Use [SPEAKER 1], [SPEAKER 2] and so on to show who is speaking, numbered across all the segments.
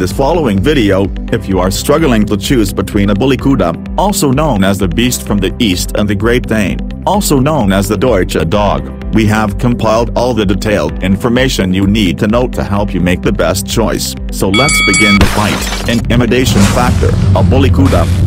[SPEAKER 1] this following video, if you are struggling to choose between a Bully also known as the Beast from the East and the Great Dane, also known as the Deutsche Dogge, we have compiled all the detailed information you need to know to help you make the best choice. So let's begin the fight. Intimidation factor, a Bully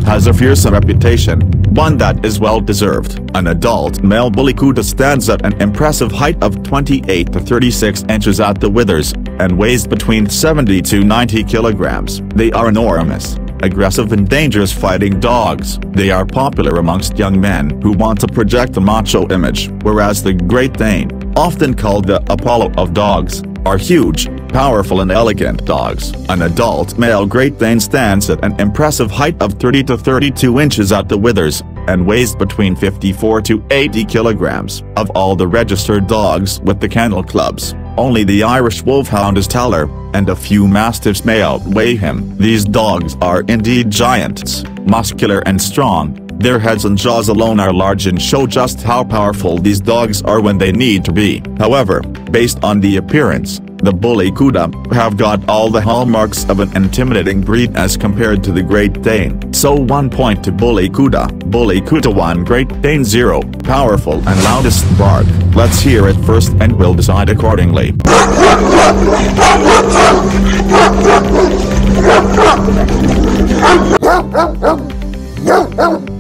[SPEAKER 1] has a fearsome reputation, one that is well deserved. An adult male Bully stands at an impressive height of 28 to 36 inches at the withers, and weighs between 70 to 90 kilograms. They are enormous aggressive and dangerous fighting dogs. They are popular amongst young men who want to project a macho image, whereas the Great Dane, often called the Apollo of dogs, are huge, powerful and elegant dogs. An adult male Great Dane stands at an impressive height of 30 to 32 inches at the withers, and weighs between 54 to 80 kilograms. Of all the registered dogs with the kennel clubs, only the Irish Wolfhound is taller, and a few Mastiffs may outweigh him. These dogs are indeed giants, muscular and strong, their heads and jaws alone are large and show just how powerful these dogs are when they need to be. However, based on the appearance, the Bully Kutta have got all the hallmarks of an intimidating breed as compared to the Great Dane. So one point to Bully Kutta, Bully Kutta 1 Great Dane 0, powerful and loudest bark. Let's hear it first and we'll decide accordingly.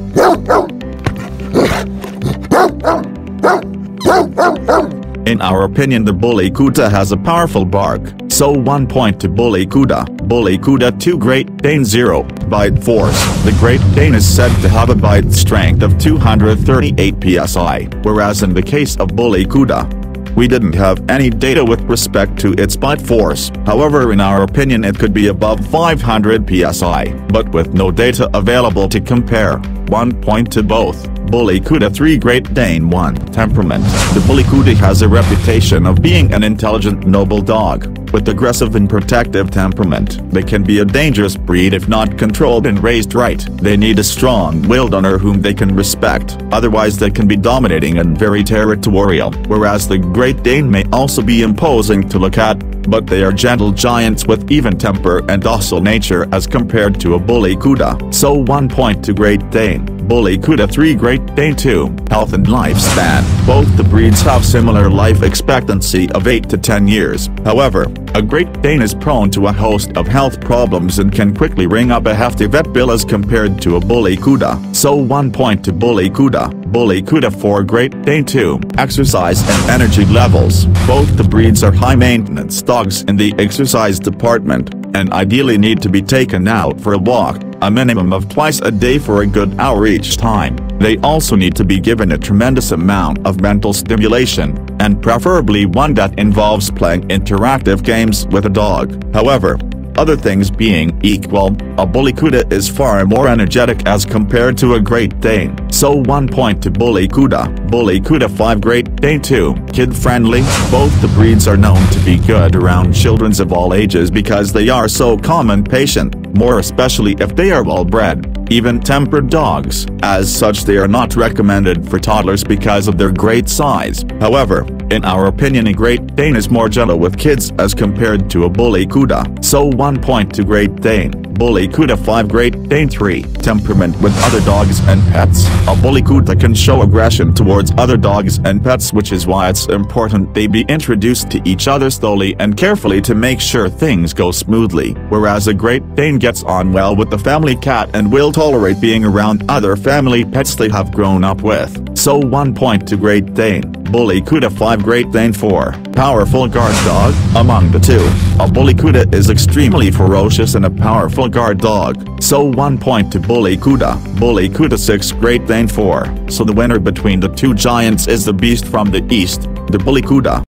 [SPEAKER 1] In our opinion the Bully Kutta has a powerful bark, so 1 point to Bully Kutta, Bully Kutta 2 Great Dane 0, bite force. The Great Dane is said to have a bite strength of 238 psi, whereas in the case of Bully Kutta, we didn't have any data with respect to its bite force, however in our opinion it could be above 500 psi, but with no data available to compare, one point to both. Bully Kutta 3 Great Dane 1 Temperament The Bully Kutta has a reputation of being an intelligent noble dog, with aggressive and protective temperament. They can be a dangerous breed if not controlled and raised right. They need a strong-willed owner whom they can respect, otherwise they can be dominating and very territorial, whereas the Great Dane may also be imposing to look at, but they are gentle giants with even temper and docile nature as compared to a Bully Kutta. So one point to Great Dane. Bully Kutta 3 Great Dane 2, Health and Lifespan. Both the breeds have similar life expectancy of 8 to 10 years. However, a Great Dane is prone to a host of health problems and can quickly ring up a hefty vet bill as compared to a Bully Kutta. So one point to Bully Kutta. Bully Kutta 4 Great Dane 2, Exercise and Energy Levels. Both the breeds are high-maintenance dogs in the exercise department, and ideally need to be taken out for a walk, a minimum of twice a day for a good hour each time. They also need to be given a tremendous amount of mental stimulation, and preferably one that involves playing interactive games with a dog. However, other things being equal, a Bully Kutta is far more energetic as compared to a Great Dane. So one point to Bully Kutta, Bully Kutta 5 Great Dane 2, kid-friendly. Both the breeds are known to be good around children of all ages because they are so calm and patient, more especially if they are well bred even-tempered dogs. As such they are not recommended for toddlers because of their great size. However, in our opinion a Great Dane is more gentle with kids as compared to a Bully Kutta. So one point to Great Dane. Bully Kutta 5 Great Dane 3 Temperament with other dogs and pets. A Bully Kutta can show aggression towards other dogs and pets which is why it's important they be introduced to each other slowly and carefully to make sure things go smoothly, whereas a Great Dane gets on well with the family cat and will tolerate being around other family pets they have grown up with. So one point to Great Dane, Bully Kutta 5 Great Dane 4, Powerful Guard Dog, among the two, a Bully Kutta is extremely ferocious and a powerful guard dog, so 1 point to Bully Kutta, Bully Kutta 6 Great Dane 4, so the winner between the two giants is the beast from the east, the Bully Kutta.